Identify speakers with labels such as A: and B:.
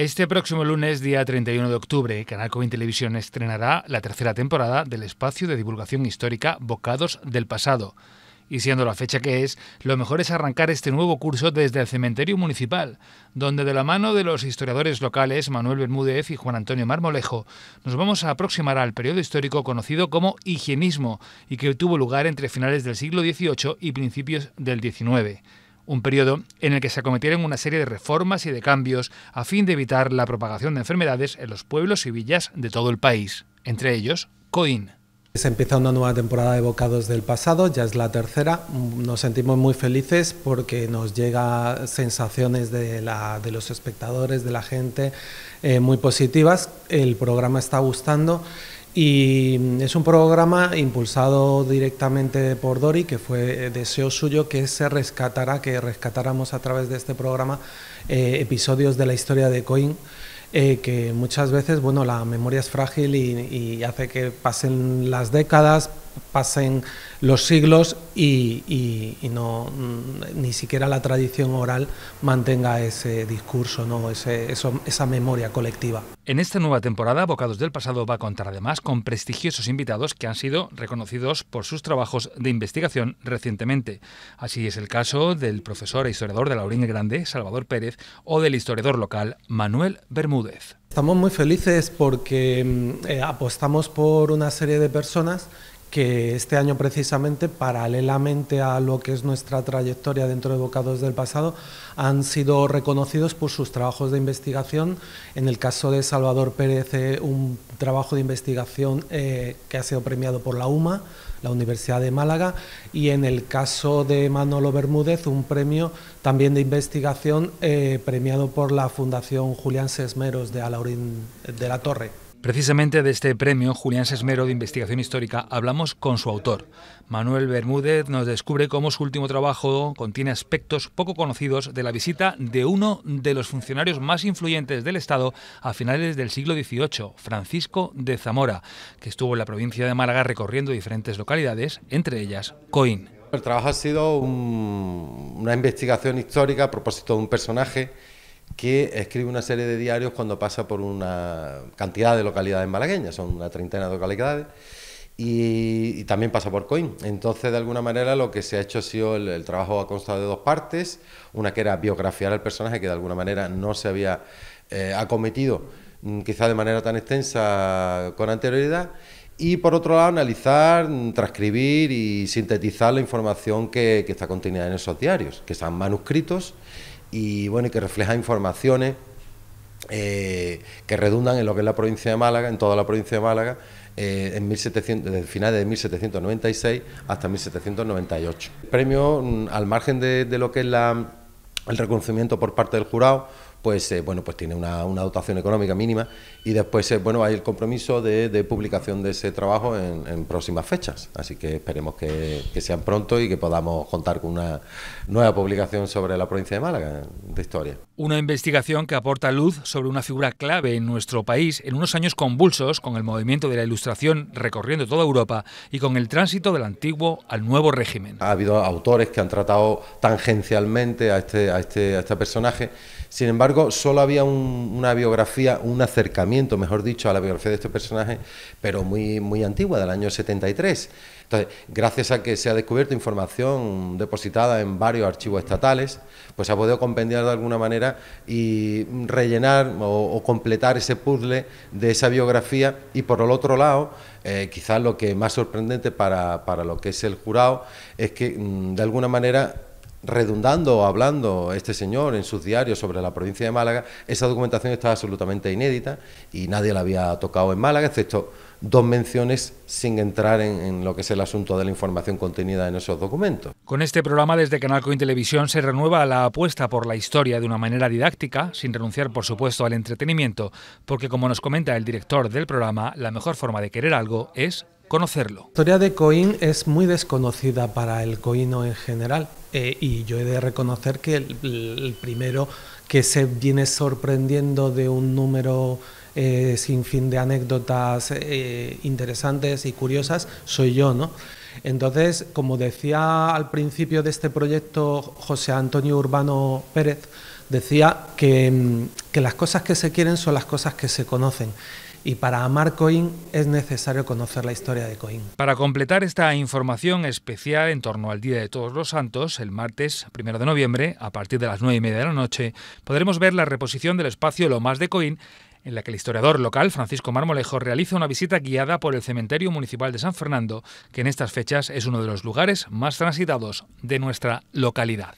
A: Este próximo lunes, día 31 de octubre, Canal Coin Televisión estrenará la tercera temporada del espacio de divulgación histórica Bocados del Pasado. Y siendo la fecha que es, lo mejor es arrancar este nuevo curso desde el cementerio municipal, donde de la mano de los historiadores locales Manuel Bermúdez y Juan Antonio Marmolejo nos vamos a aproximar al periodo histórico conocido como higienismo y que tuvo lugar entre finales del siglo XVIII y principios del XIX un periodo en el que se acometieron una serie de reformas y de cambios a fin de evitar la propagación de enfermedades en los pueblos y villas de todo el país, entre ellos Coín.
B: Se empieza una nueva temporada de Bocados del Pasado, ya es la tercera. Nos sentimos muy felices porque nos llega sensaciones de, los espectadores, de la gente, eh, muy positivas. El programa está gustando y es un programa impulsado directamente por Dori, que fue deseo suyo que se rescatara, que rescatáramos a través de este programa eh, episodios de la historia de Coin. Eh, que muchas veces bueno la memoria es frágil y hace que pasen las décadas pasen los siglos y, no mm, ni siquiera la tradición oral mantenga ese discurso, ¿no? esa memoria colectiva.
A: En esta nueva temporada, Bocados del Pasado va a contar además con prestigiosos invitados que han sido reconocidos por sus trabajos de investigación recientemente. Así es el caso del profesor e historiador de la Laurín Grande, Salvador Pérez, o del historiador local, Manuel Bermúdez.
B: Estamos muy felices porque mm, eh, apostamos por una serie de personas que este año precisamente, paralelamente a lo que es nuestra trayectoria dentro de Bocados del Pasado, han sido reconocidos por sus trabajos de investigación. En el caso de Salvador Pérez, eh, un trabajo de investigación eh, que ha sido premiado por la UMA, la Universidad de Málaga, y en el caso de Manolo Bermúdez, un premio también de investigación eh, premiado por la Fundación Julián Sesmeros de Alaurín de la Torre.
A: Precisamente de este premio, Julián Sesmero de Investigación Histórica, hablamos con su autor. Manuel Bermúdez nos descubre cómo su último trabajo contiene aspectos poco conocidos de la visita de uno de los funcionarios más influyentes del Estado a finales del siglo XVIII, Francisco de Zamora, que estuvo en la provincia de Málaga recorriendo diferentes localidades, entre ellas Coín.
C: El trabajo ha sido una investigación histórica a propósito de un personaje que escribe una serie de diarios cuando pasa por una cantidad de localidades malagueñas, son una treintena de localidades, y, también pasa por Coin. Entonces, de alguna manera, lo que se ha hecho ha sido, el, trabajo ha constado de dos partes, una que era biografiar al personaje, que de alguna manera no se había eh, acometido mm, quizá de manera tan extensa con anterioridad, y por otro lado analizar, mm, transcribir y sintetizar la información que, que está contenida en esos diarios, que están manuscritos y bueno, que refleja informaciones eh, que redundan en lo que es la provincia de Málaga, en toda la provincia de Málaga, eh, en 1700, desde finales de 1796 hasta 1798. El premio, mm, al margen de, lo que es la, el reconocimiento por parte del jurado, pues eh, bueno, pues tiene una, dotación económica mínima y después eh, bueno hay el compromiso de, publicación de ese trabajo en, próximas fechas. Así que esperemos que, sean pronto y que podamos contar con una nueva publicación sobre la provincia de Málaga de historia.
A: Una investigación que aporta luz sobre una figura clave en nuestro país en unos años convulsos con el movimiento de la Ilustración recorriendo toda Europa y con el tránsito del antiguo al nuevo régimen.
C: Ha habido autores que han tratado tangencialmente a este, a este, a este personaje sin embargo, solo había una biografía, un acercamiento, mejor dicho, a la biografía de este personaje, pero muy, muy antigua, del año 73. Entonces, gracias a que se ha descubierto información depositada en varios archivos estatales, pues se ha podido compendiar de alguna manera y rellenar o, completar ese puzzle de esa biografía y por el otro lado, eh, quizás lo que más sorprendente para, para lo que es el jurado es que mm, de alguna manera redundando o hablando este señor en sus diarios sobre la provincia de Málaga, esa documentación estaba absolutamente inédita y nadie la había tocado en Málaga, excepto dos menciones sin entrar en, lo que es el asunto de la información contenida en esos documentos.
A: Con este programa desde Canal Coin Televisión se renueva la apuesta por la historia de una manera didáctica, sin renunciar por supuesto al entretenimiento, porque como nos comenta el director del programa, la mejor forma de querer algo es conocerlo.
B: La historia de Coín es muy desconocida para el coino en general eh, y yo he de reconocer que el, primero que se viene sorprendiendo de un número eh, sin fin de anécdotas eh, interesantes y curiosas soy yo, ¿no? Entonces, como decía al principio de este proyecto José Antonio Urbano Pérez, decía que, mm, que las cosas que se quieren son las cosas que se conocen y para amar Coín es necesario conocer la historia de Coín.
A: Para completar esta información especial en torno al Día de Todos los Santos, el martes primero de noviembre, a partir de las nueve y media de la noche, podremos ver la reposición del espacio Lo Más de Coín en la que el historiador local Francisco Marmolejo realiza una visita guiada por el Cementerio Municipal de San Fernando, que en estas fechas es uno de los lugares más transitados de nuestra localidad.